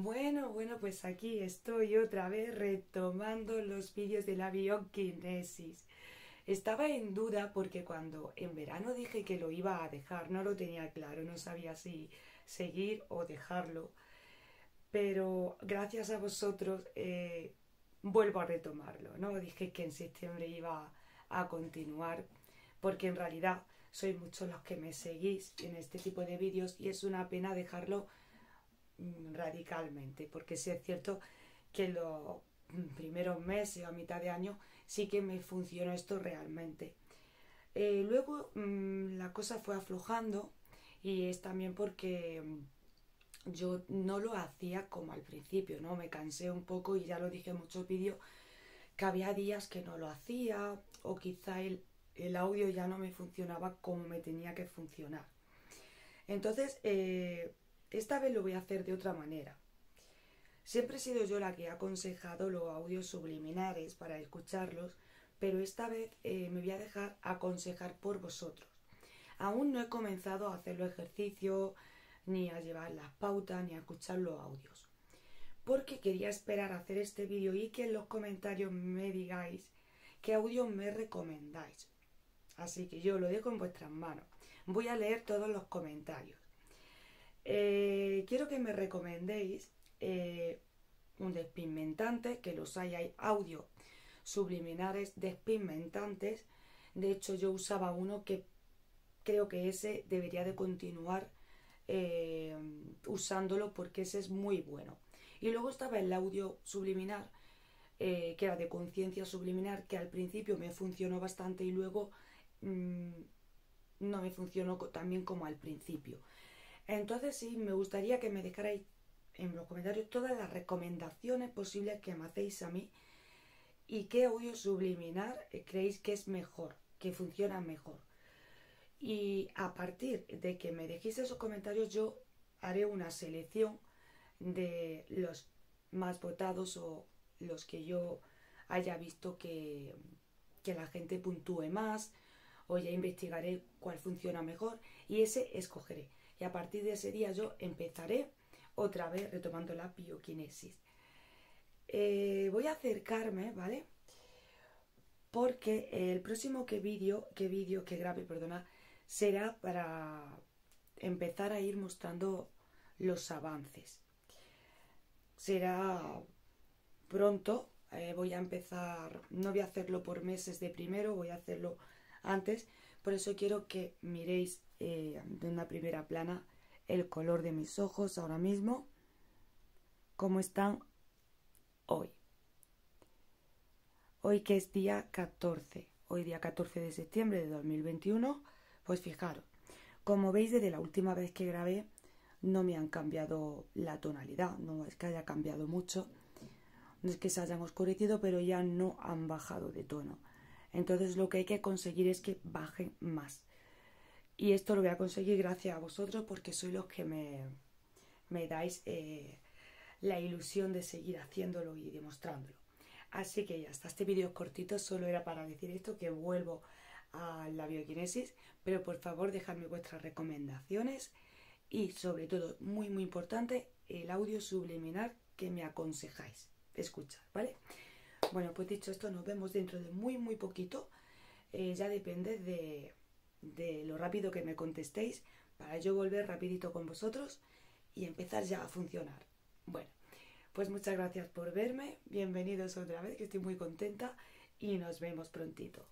Bueno, pues aquí estoy otra vez retomando los vídeos de la bioquinesis. Estaba en duda porque cuando en verano dije que lo iba a dejar, no lo tenía claro, no sabía si seguir o dejarlo. Pero gracias a vosotros eh, vuelvo a retomarlo, ¿no? Dije que en septiembre iba a continuar porque en realidad sois muchos los que me seguís en este tipo de vídeos y es una pena dejarlo radicalmente, porque sí es cierto que los primeros meses o a mitad de año sí que me funcionó esto realmente. Eh, luego mm, la cosa fue aflojando y es también porque mm, yo no lo hacía como al principio, ¿no? Me cansé un poco y ya lo dije en muchos vídeos que había días que no lo hacía o quizá el el audio ya no me funcionaba como me tenía que funcionar. Entonces, eh, esta vez lo voy a hacer de otra manera. Siempre he sido yo la que ha aconsejado los audios subliminares para escucharlos, pero esta vez eh, me voy a dejar aconsejar por vosotros. Aún no he comenzado a hacer los ejercicios, ni a llevar las pautas, ni a escuchar los audios. Porque quería esperar a hacer este vídeo y que en los comentarios me digáis qué audio me recomendáis. Así que yo lo dejo en vuestras manos. Voy a leer todos los comentarios. Eh, quiero que me recomendéis eh, un despigmentante, que los hay, hay audio subliminares despigmentantes. De hecho, yo usaba uno que creo que ese debería de continuar eh, usándolo porque ese es muy bueno. Y luego estaba el audio subliminar, que era de conciencia subliminar, que al principio me funcionó bastante y luego Mm, no me funcionó tan bien como al principio. Entonces sí, me gustaría que me dejarais en los comentarios todas las recomendaciones posibles que me hacéis a mí y qué audio subliminar creéis que es mejor, que funciona mejor. Y a partir de que me dejéis esos comentarios yo haré una selección de los más votados o los que yo haya visto que, que la gente puntúe más o ya investigaré cuál funciona mejor y ese escogeré. Y a partir de ese día yo empezaré otra vez retomando la bioquinesis. Eh, voy a acercarme, ¿vale? Porque el próximo que vídeo, que vídeo, que grabe, perdona, será para empezar a ir mostrando los avances. Será pronto, eh, voy a empezar, no voy a hacerlo por meses de primero, voy a hacerlo antes. Por eso quiero que miréis eh, de una primera plana el color de mis ojos ahora mismo, como están hoy. Hoy que es día 14, hoy día 14 de septiembre de 2021, pues fijaros, como veis desde la última vez que grabé no me han cambiado la tonalidad, no es que haya cambiado mucho, no es que se hayan oscurecido, pero ya no han bajado de tono. Entonces lo que hay que conseguir es que bajen más. Y esto lo voy a conseguir gracias a vosotros porque sois los que me, me dais eh, la ilusión de seguir haciéndolo y demostrándolo. Así que ya está, este vídeo cortito solo era para decir esto, que vuelvo a la bioquinesis, pero por favor dejadme vuestras recomendaciones y sobre todo, muy muy importante, el audio subliminal que me aconsejáis escuchar, ¿vale? Bueno, pues dicho esto, nos vemos dentro de muy, muy poquito. Eh, ya depende de, de lo rápido que me contestéis para yo volver rapidito con vosotros y empezar ya a funcionar. Bueno, pues muchas gracias por verme, bienvenidos otra vez, que estoy muy contenta y nos vemos prontito.